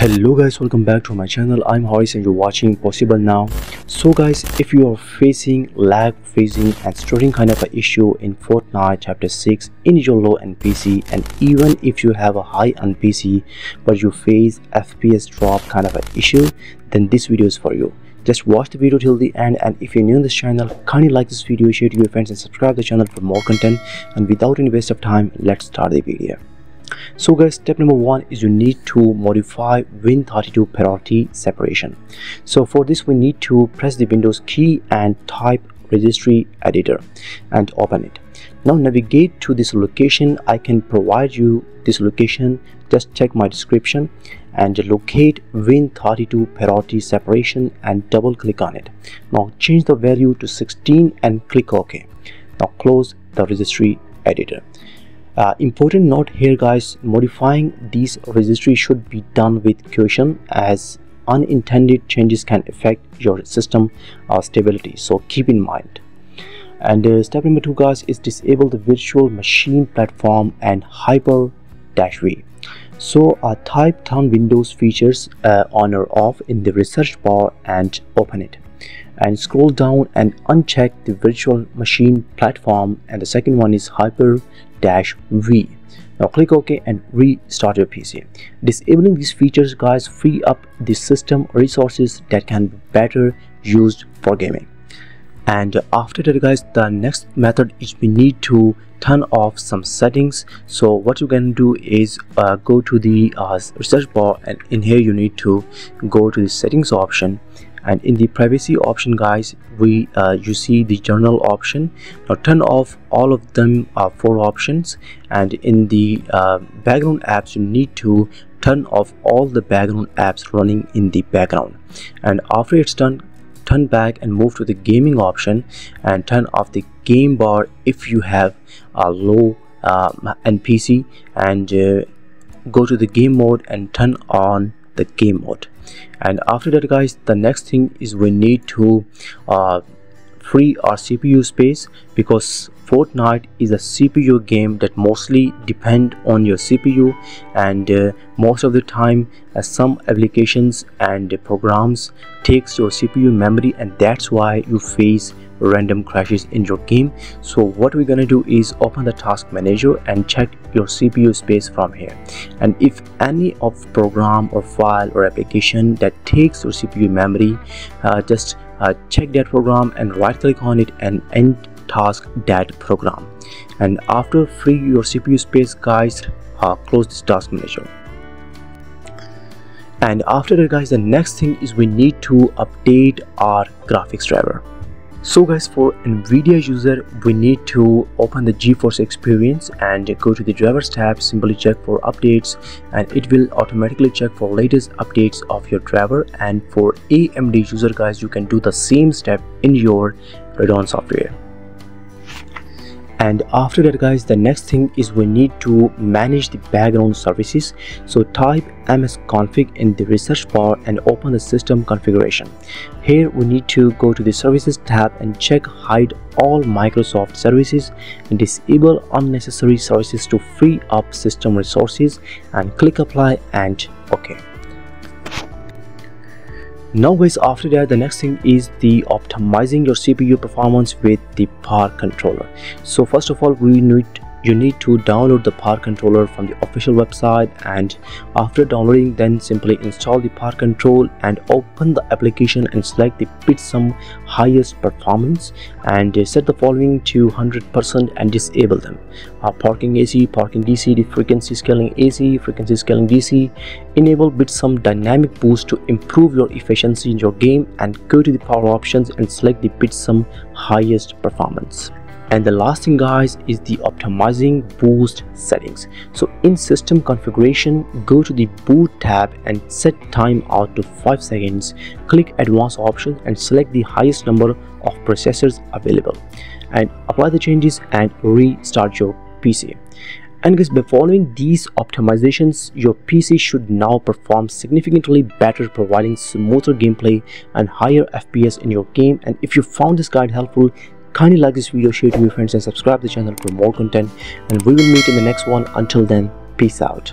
hello guys welcome back to my channel. I'm Horace and you're watching possible now. So guys if you are facing lag freezing and stuttering kind of an issue in fortnite chapter 6 in your low end pc and even if you have a high end pc but you face fps drop kind of an issue then this video is for you. Just watch the video till the end and if you're new in this channel kindly like this video share it to your friends and subscribe the channel for more content. And without any waste of time let's start the video so guys step number one is you need to modify win32 priority separation. So for this we need to press the windows key and type registry editor and open it. Now navigate to this location. I can provide you this location. Just check my description and locate win32 priority separation and double click on it. Now change the value to 16 and click ok. Now close the registry editor uh, important note here guys modifying these registry should be done with caution as unintended changes can affect your system uh, stability. So keep in mind. And uh, step number two guys is disable the virtual machine platform and hyper dash v. So uh, type turn windows features uh, on or off in the search bar and open it and scroll down and uncheck the virtual machine platform. And the second one is hyper dash v. Now click ok and restart your pc disabling these features guys free up the system resources that can be better used for gaming. And after that guys the next method is we need to turn off some settings. So what you can do is uh, go to the uh, search bar and in here you need to go to the settings option and in the privacy option guys we uh, you see the general option. Now turn off all of them uh, four options. And in the uh, background apps you need to turn off all the background apps running in the background. And after it's done turn back and move to the gaming option and turn off the game bar if you have a low uh, NPC and uh, go to the game mode and turn on the game mode. And after that guys the next thing is we need to uh, free our CPU space because Fortnite is a CPU game that mostly depend on your CPU and uh, most of the time uh, some applications and programs takes your CPU memory and that's why you face random crashes in your game. So what we're gonna do is open the task manager and check your CPU space from here. And if any of program or file or application that takes your CPU memory uh, just uh, check that program and right click on it and end task that program. And after free your CPU space guys uh, close this task manager and after that guys the next thing is we need to update our graphics driver so guys for nvidia user we need to open the geforce experience and go to the drivers tab simply check for updates and it will automatically check for latest updates of your driver. And for amd user guys you can do the same step in your radeon software and after that guys the next thing is we need to manage the background services. So type msconfig in the research bar and open the system configuration. Here we need to go to the services tab and check hide all microsoft services and disable unnecessary services to free up system resources and click apply and ok now guys after that the next thing is the optimizing your cpu performance with the power controller. So first of all we need you need to download the power controller from the official website and after downloading then simply install the power control and open the application and select the bitsum highest performance and set the following to 100% and disable them. Uh, parking AC parking DC the frequency scaling AC frequency scaling DC enable bitsum dynamic boost to improve your efficiency in your game and go to the power options and select the bitsum highest performance and the last thing guys is the optimizing boost settings. So in system configuration go to the boot tab and set time out to 5 seconds. Click advanced options and select the highest number of processors available. And apply the changes and restart your pc and guys by following these optimizations your pc should now perform significantly better providing smoother gameplay and higher fps in your game. And if you found this guide helpful Kindly like this video, share it to your friends and subscribe to the channel for more content and we will meet in the next one. Until then, peace out.